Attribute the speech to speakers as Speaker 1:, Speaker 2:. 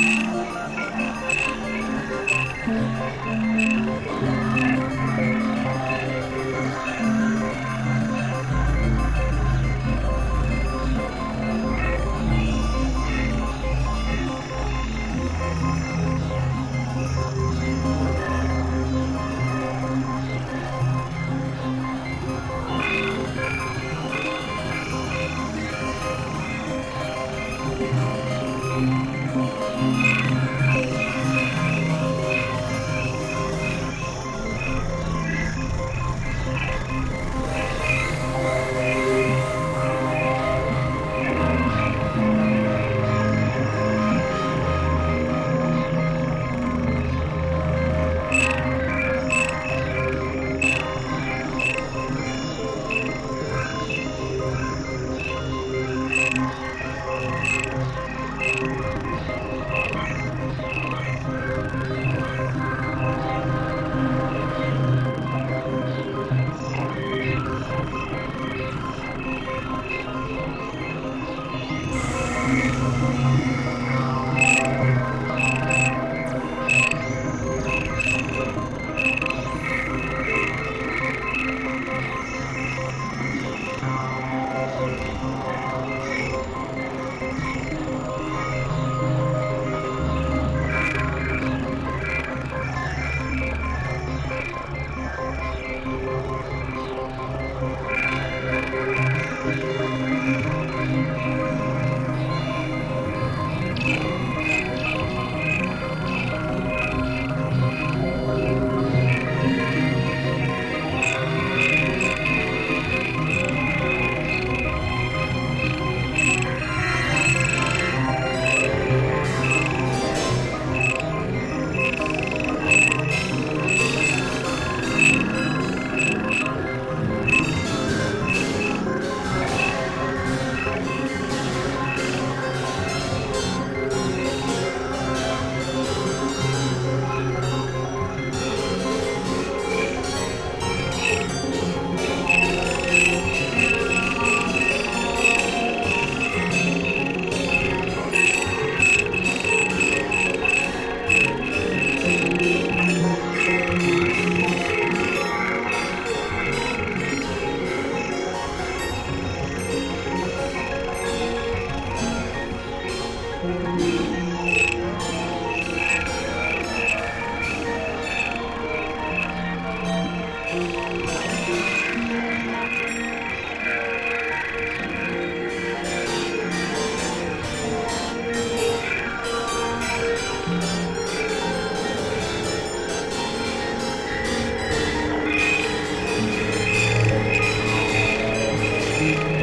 Speaker 1: you Thank you.